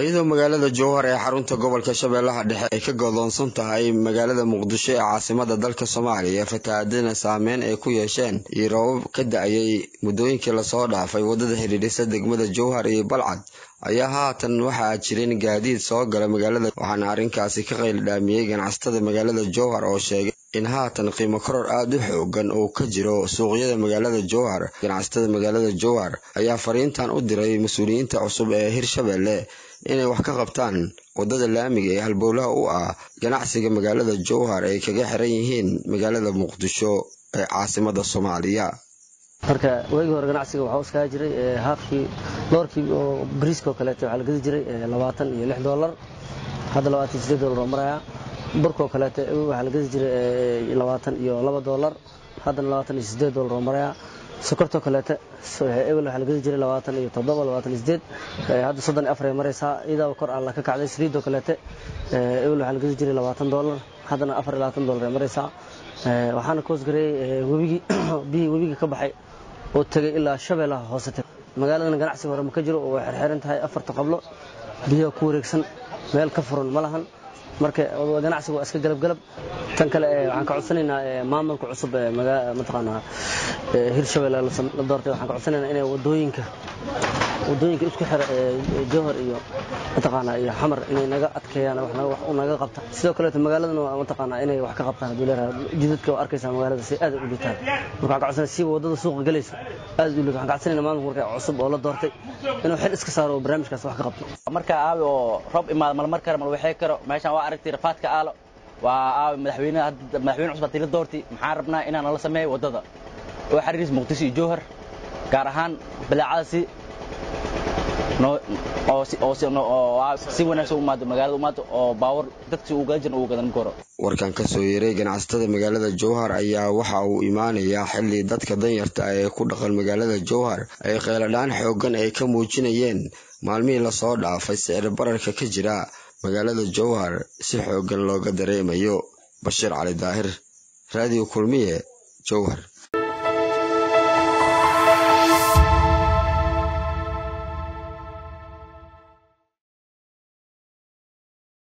iyadoo magaalada jowhar ee xarunta gobolka shabeellaha dhexe ay ka godoonsan tahay magaalada muqdisho ee caasimada dalka soomaaliya fatahaadana saameyn ay ku yeesheen iyo roobab ka da'ayay muddooyinkii la soo dhaafay waddada xidhiidhisa degmada jowhar iyo balcad ayaa haatan waxaa jirin gaadiid soo gala magaalada. Waxaana arrinkaasi ka qayldhaamiyey ganacsatada magaalada jowhar oo sheegay in haatan qiimo koror aada u xoogan uu ka jiro suuqyada magaalada jowhar. Ganacsatada magaalada jowhar ayaa fariintan u diray mas'uuliyiinta cusub ee hirshabelle inay wax ka qabtaan waddada laamiga ee halbowlaha u ah ganacsiga magaalada jowhar ay kaga xiran yihiin magaalada muqdisho ee caasimada soomaaliya. Marka waagii hore ganacsiga waxaa iskaga jiray haafkii doorkii oo bariiska oo kaleeto waxaa la gedi jiray labaatan iyo lix dollar. Hadda labaatan iyo sideed dollar oo maraya burkoo kaleeto waxaa la jiray labaatan iyo laba dollar. Haddana labaatan iyo sideed dollar oo maraya sokortoo kaleete ebel waxaa la jiray labaatan iyo toddoba labaatan iyo hadda soddon iyo afar ay maraysaa. Iyadaaba kor alla ka kacday saliidoo kaleete ebel waxaa la jiray labaatan dollar. Haddana afar iyo labaatan dollar ay maraysaa. Waxaana koosgareeyey webigii biyihii webiga ka baxay oo tegay ilaa shabeellaha hoose magaaladana ganacsiga hore ma ka jiro oo way xirxiran tahay afarta qablo biyaha ku wareegsan meel ka furan ma lahan. Marka ganacsiga waa iska galabgalab tan kale waxaan ka codsanaynaa maamulka cusub ee mataqaanaa hirshabelle la doortay. Waxaan ka codsanaynaa inay waddooyinka waddooyinka isku xira jowhar iyo mataqaanaa iyo xamar inay naga adkeeyaan wax naga qabta. Sidoo kaleeto magaaladana mataqaanaa inay wax ka qabtaan hadduu leeyahay jidadka waa arkaysaa magaalada si aad u liitaan marka waxaan ka codsanaya siiba waddada suuqa galaysa aad u liitaan waxaan ka codsanayna maamulka marka cusub oo la doortay inuu xil iska saaro oo barnaamijkaas wax ka qabto. Marka aawi oo roob imaado malmar karo malwaxee karo meeshaan waa aragtay rafaadka aalo waa madaxweynaha madaxweyne cusub haddii la doortay maxaan rabnaa inaan nala sameeyo waddada. Oo xariiris muqdisho iyo jowhar gaar ahaan balaacadaasi si wanaagsan umaado magaalada umaado oo baawar dadkii uu gadan uu gadan karo warkan ka soo yeeray ganacsatada magaalada jowhar ayaa waxa uu imaanayaa xilli dadka danyarta ah ee ku dhaqan magaalada jowhar ay kheyladhaan xooggan ay ka muujinayeen. Maalmihii la soo dhaafay sicir bararka ka jira magaalada jowhar si xooggan looga dareemayo bashiir cali daahir raadiyo kulmiye jowhar